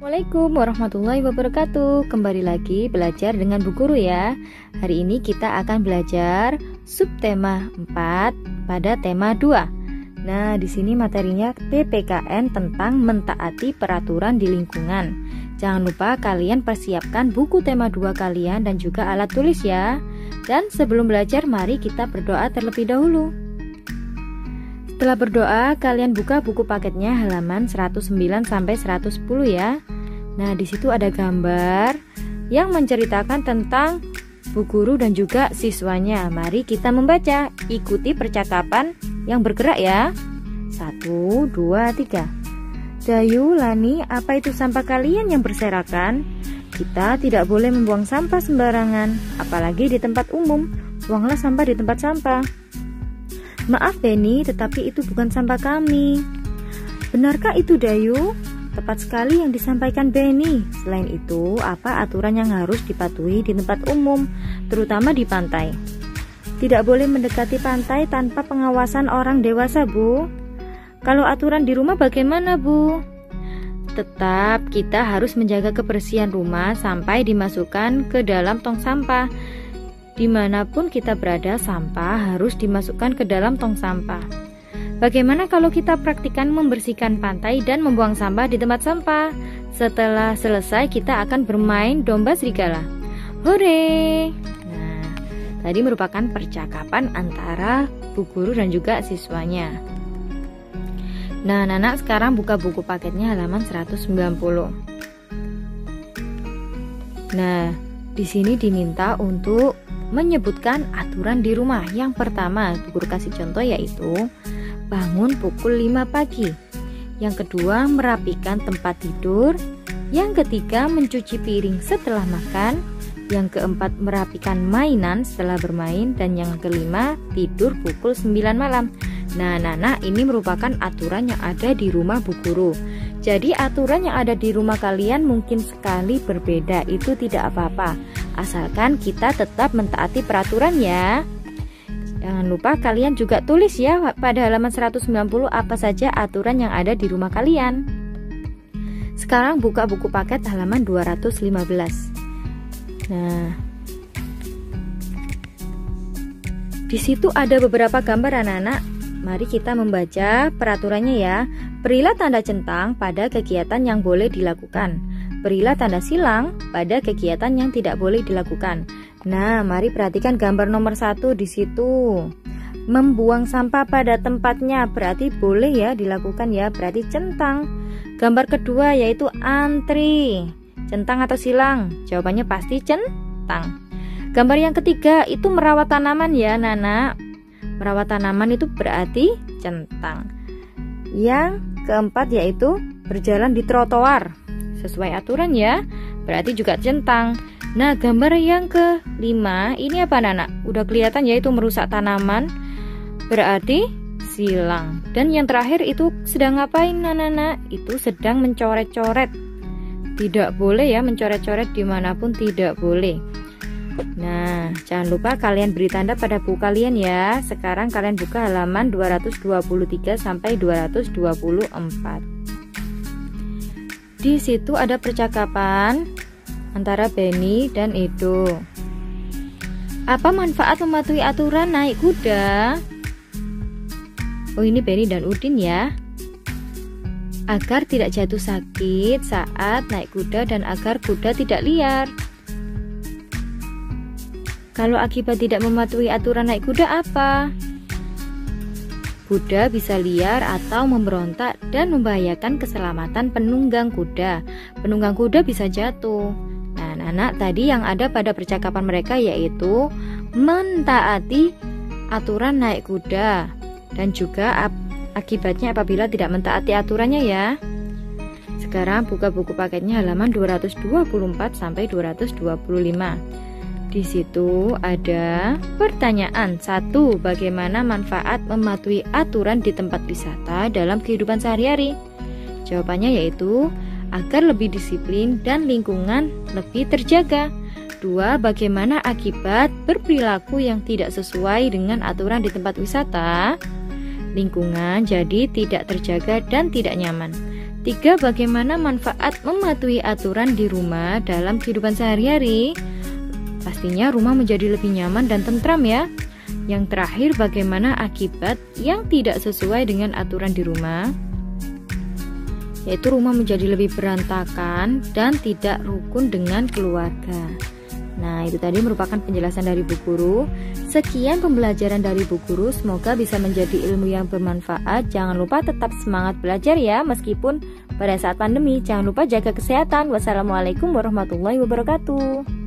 Assalamualaikum warahmatullahi wabarakatuh. Kembali lagi belajar dengan Bu Guru ya. Hari ini kita akan belajar subtema 4 pada tema 2. Nah, di sini materinya PPKN tentang mentaati peraturan di lingkungan. Jangan lupa kalian persiapkan buku tema 2 kalian dan juga alat tulis ya. Dan sebelum belajar, mari kita berdoa terlebih dahulu. Setelah berdoa, kalian buka buku paketnya halaman 109 sampai 110 ya. Nah, di situ ada gambar yang menceritakan tentang bu guru dan juga siswanya. Mari kita membaca. Ikuti percakapan yang bergerak ya. Satu, dua, tiga. Dayu, Lani, apa itu sampah kalian yang berserakan? Kita tidak boleh membuang sampah sembarangan, apalagi di tempat umum. Buanglah sampah di tempat sampah. Maaf Benny, tetapi itu bukan sampah kami. Benarkah itu Dayu? Tepat sekali yang disampaikan Benny. Selain itu, apa aturan yang harus dipatuhi di tempat umum, terutama di pantai? Tidak boleh mendekati pantai tanpa pengawasan orang dewasa, Bu. Kalau aturan di rumah bagaimana, Bu? Tetap kita harus menjaga kebersihan rumah sampai dimasukkan ke dalam tong sampah Di mana pun kita berada, sampah harus dimasukkan ke dalam tong sampah. Bagaimana kalau kita praktikkan membersihkan pantai dan membuang sampah di tempat sampah? Setelah selesai, kita akan bermain domba serigala. Hore! Nah, tadi merupakan percakapan antara bu guru dan juga siswanya. Nah, Nana sekarang buka buku paketnya halaman 190. Nah, di sini diminta untuk menyebutkan aturan di rumah. Yang pertama, guru kasih contoh yaitu bangun pukul 5 pagi. Yang kedua, merapikan tempat tidur. Yang ketiga, mencuci piring setelah makan. Yang keempat, merapikan mainan setelah bermain dan yang kelima, tidur pukul 9 malam. Nah, Nana, ini merupakan aturan yang ada di rumah Bu Guru. Jadi aturan yang ada di rumah kalian mungkin sekali berbeda, itu tidak apa-apa asalkan kita tetap mentaati peraturan ya. Jangan lupa kalian juga tulis ya pada halaman 190 apa saja aturan yang ada di rumah kalian. Sekarang buka buku paket halaman 215. Nah, di situ ada beberapa gambar anak-anak. Mari kita membaca peraturannya ya. Berilah tanda centang pada kegiatan yang boleh dilakukan. Berilah tanda silang pada kegiatan yang tidak boleh dilakukan. Nah, mari perhatikan gambar nomor satu di situ. Membuang sampah pada tempatnya berarti boleh ya dilakukan ya, berarti centang. Gambar kedua yaitu antri. Centang atau silang? Jawabannya pasti centang. Gambar yang ketiga itu merawat tanaman ya, Nana. Merawat tanaman itu berarti centang. Yang keempat yaitu berjalan di trotoar sesuai aturan ya. Berarti juga centang. Nah, gambar yang kelima ini apa Nana? Udah kelihatan ya itu merusak tanaman. Berarti silang. Dan yang terakhir itu sedang ngapain Nana? Itu sedang mencoret-coret. Tidak boleh ya mencoret-coret di mana pun tidak boleh. Nah, jangan lupa kalian beri tanda pada buku kalian ya. Sekarang kalian buka halaman 223 sampai 224. Di situ ada percakapan antara Benny dan Edo. Apa manfaat mematuhi aturan naik kuda? Oh, ini Benny dan Udin ya. Agar tidak jatuh sakit saat naik kuda dan agar kuda tidak liar. Kalau akibat tidak mematuhi aturan naik kuda apa? Kuda bisa liar atau memberontak dan membahayakan keselamatan penunggang kuda. Penunggang kuda bisa jatuh. Nah, anak tadi yang ada pada percakapan mereka yaitu mentaati aturan naik kuda dan juga akibatnya apabila tidak mentaati aturannya ya. Sekarang buka buku paketnya halaman 224 sampai 225. Di situ ada pertanyaan satu, bagaimana manfaat mematuhi aturan di tempat wisata dalam kehidupan sehari-hari? Jawabannya yaitu agar lebih disiplin dan lingkungan lebih terjaga. Dua, bagaimana akibat berperilaku yang tidak sesuai dengan aturan di tempat wisata? Lingkungan jadi tidak terjaga dan tidak nyaman. Tiga, bagaimana manfaat mematuhi aturan di rumah dalam kehidupan sehari-hari? Pastinya rumah menjadi lebih nyaman dan tentram ya. Yang terakhir, bagaimana akibat yang tidak sesuai dengan aturan di rumah? Yaitu rumah menjadi lebih berantakan dan tidak rukun dengan keluarga. Nah, itu tadi merupakan penjelasan dari Bu Guru. Sekian pembelajaran dari Bu Guru, semoga bisa menjadi ilmu yang bermanfaat. Jangan lupa tetap semangat belajar ya, meskipun pada saat pandemi. Jangan lupa jaga kesehatan. Wassalamualaikum warahmatullahi wabarakatuh.